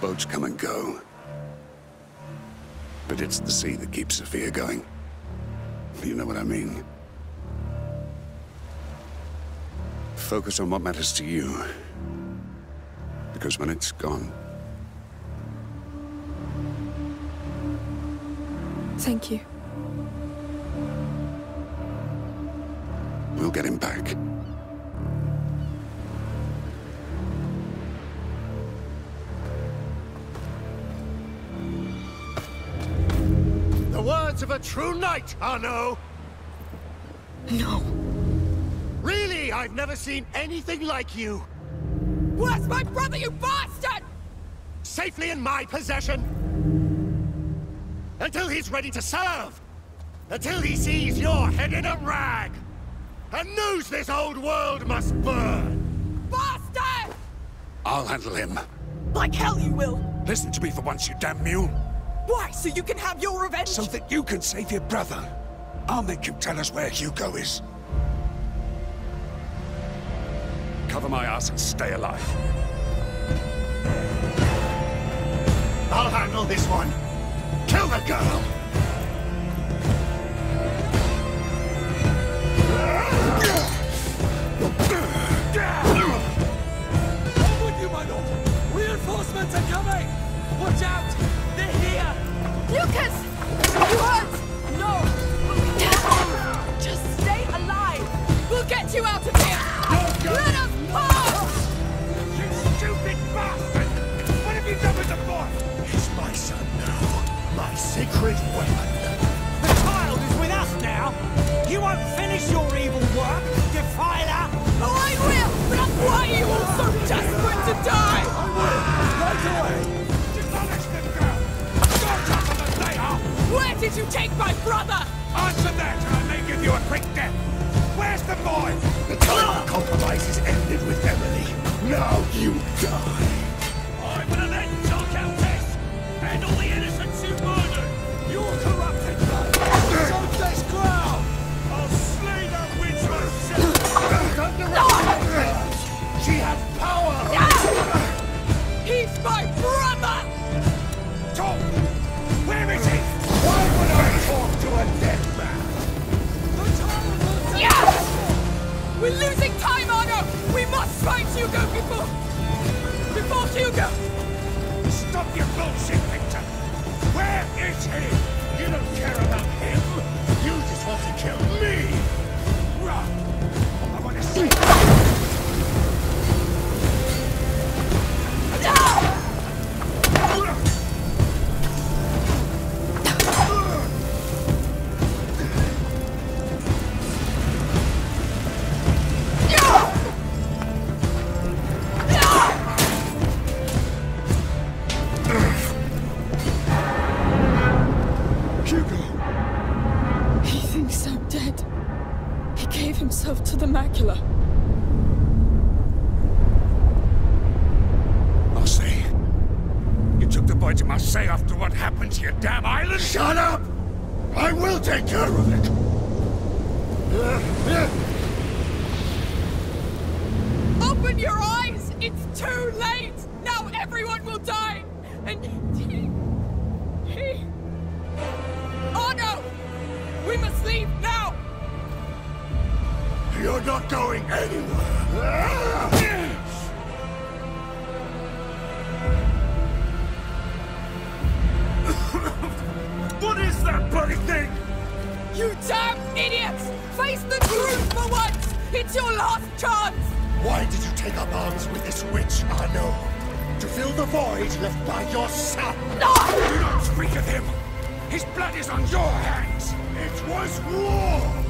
Boats come and go. But it's the sea that keeps Sophia going. You know what I mean? Focus on what matters to you. Because when it's gone, Thank you. we'll get him back. Of a true knight, Arnaud! No. Really, I've never seen anything like you. Where's my brother, you bastard? Safely in my possession. Until he's ready to serve. Until he sees your head in a rag. And knows this old world must burn. Bastard! I'll handle him. Like hell you will. Listen to me for once, you damn mule. Why, so you can have your revenge? So that you can save your brother. I'll make you tell us where Hugo is. Cover my ass and stay alive. I'll handle this one. Kill the girl! Sacred weapon. The child is with us now! You won't finish your evil work, defiler! Oh, I will! But why are you all so desperate to die? I will, Right away! Demolish them, girl! Go tougher than they are! Where did you take my brother? Answer that, and I may give you a quick death. Where's the boy? The time of compromise is ended with Emilie. Now you die. Where gave himself to the macula. Marseille. You took the boy to Marseille after what happened to your damn island? Shut up! I will take care of it. Open your eyes! It's too late! Now everyone will die! And not going anywhere. what is that bloody thing? You damn idiots! Face the truth for once! It's your last chance! Why did you take up arms with this witch, Arnaud? To fill the void left by your son. No! Do not speak of him! His blood is on your hands! It was war!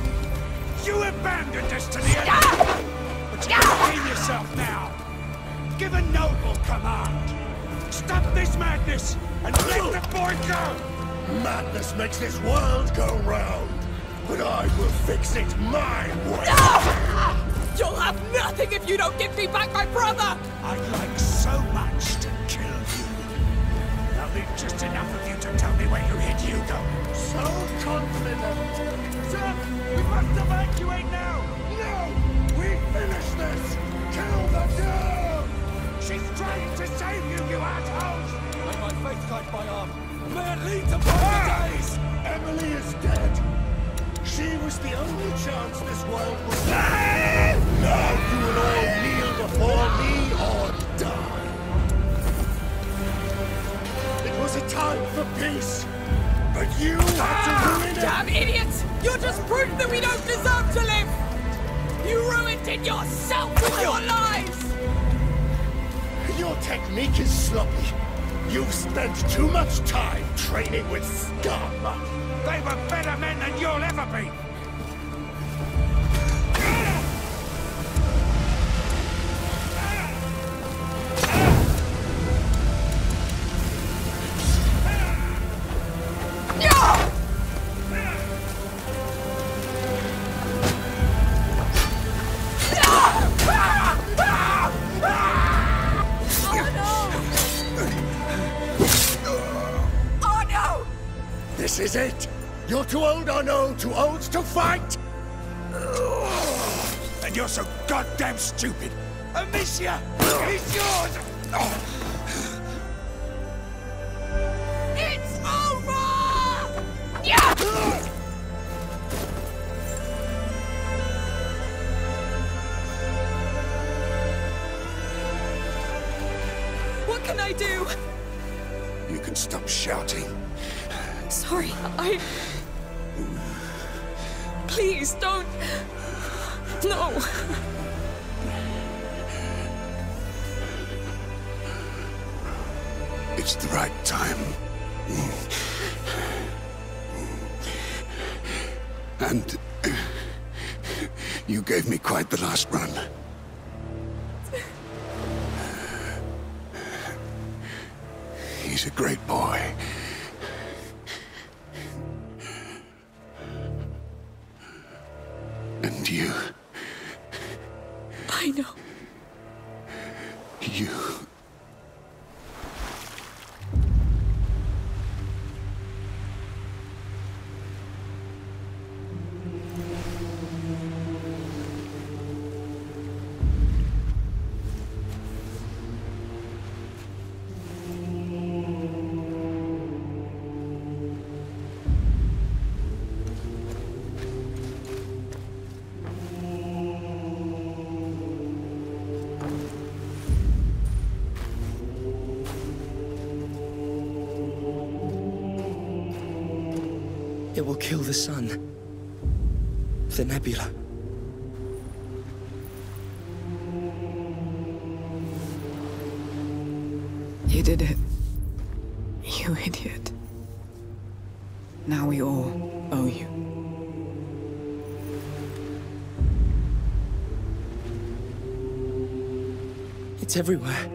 You abandoned us to the enemy! But you can redeem yourself now! Give a noble command! Stop this madness and let the boy go! Madness makes this world go round, but I will fix it my way! You'll have nothing if you don't give me back my brother! I'd like so much to kill you. There'll be just enough of you to tell me where you hid Hugo. So confident. Sir, we must evacuate now. No, we finish this. Kill the girl. She's trying to save you, you assholes. guide my arm. May it lead to brighter days! Emilie is dead. She was the only chance this world was Now you will all kneel before me or die. It was a time for peace, but you had to ruin it. Damn idiots! You're just proof that we don't deserve to live! You ruined it yourself with your lies! Your technique is sloppy. You've spent too much time training with scum. They were better men than you'll ever be! This is it. You're too old, or no, too old to fight. And you're so goddamn stupid! Amicia! He's yours! It's over! Yeah! What can I do? You can stop shouting. Sorry, I. Please don't. No. It's the right time. And you gave me quite the last run. He's a great boy. It will kill the sun. The nebula. You did it. You idiot. Now we all owe you. It's everywhere.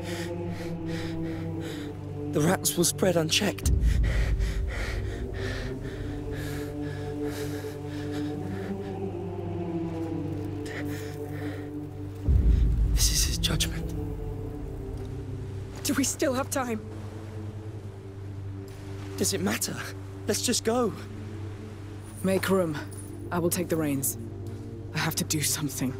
The rats will spread unchecked. Judgment. Do we still have time? Does it matter? Let's just go. Make room. I will take the reins. I have to do something.